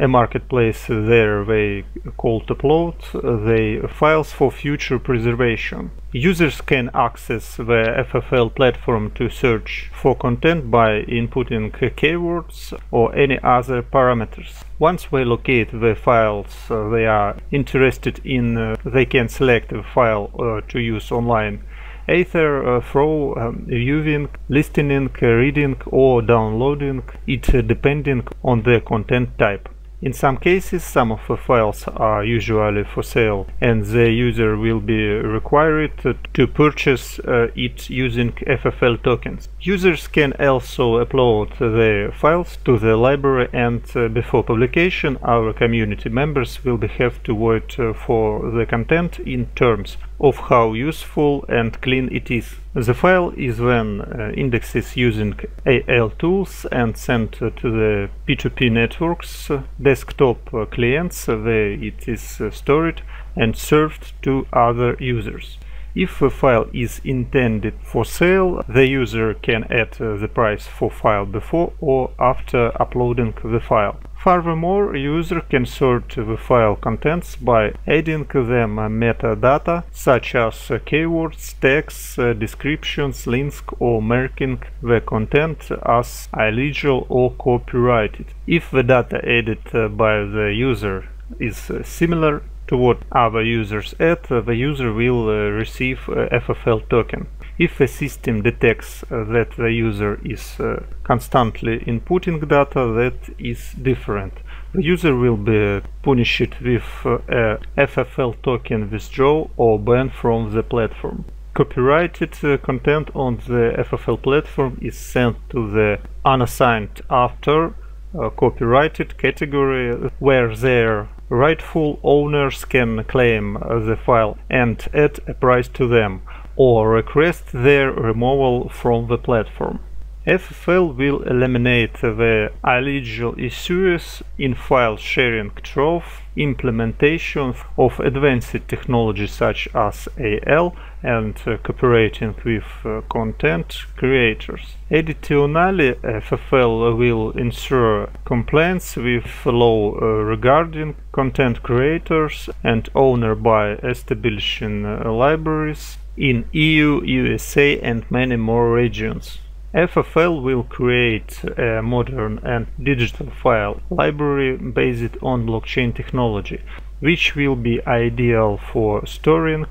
a marketplace there they call to upload the files for future preservation. Users can access the FFL platform to search for content by inputting keywords or any other parameters. Once they locate the files they are interested in, they can select the file uh, to use online either uh, through um, viewing, listening, reading or downloading it depending on the content type. In some cases, some of the files are usually for sale and the user will be required to purchase uh, it using FFL tokens. Users can also upload their files to the library and uh, before publication our community members will have to wait uh, for the content in terms of how useful and clean it is. The file is then uh, indexed using AI tools and sent to the P2P networks desktop uh, clients where it is uh, stored and served to other users. If a file is intended for sale, the user can add uh, the price for file before or after uploading the file. Furthermore, user can sort the file contents by adding them metadata such as uh, keywords, tags, uh, descriptions, links or marking the content as illegal or copyrighted. If the data added uh, by the user is similar to what other users add, the user will uh, receive a FFL token. If a system detects uh, that the user is uh, constantly inputting data, that is different. The user will be punished with a FFL token withdrawal or ban from the platform. Copyrighted content on the FFL platform is sent to the unassigned after uh, copyrighted category where their rightful owners can claim the file and add a price to them or request their removal from the platform. FFL will eliminate the illegal issues in file sharing through implementation of advanced technologies such as AI and uh, cooperating with uh, content creators. Additionally, FFL will ensure compliance with law uh, regarding content creators and owner by establishing uh, libraries in EU, USA and many more regions. FFL will create a modern and digital file library based on blockchain technology, which will be ideal for storing,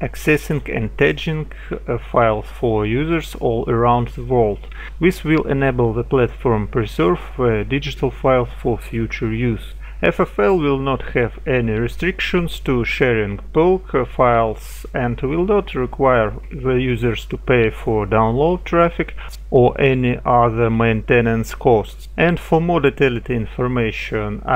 accessing and tagging uh, files for users all around the world. This will enable the platform preserve uh, digital files for future use. FFL will not have any restrictions to sharing bulk files and will not require the users to pay for download traffic or any other maintenance costs. And for more detailed information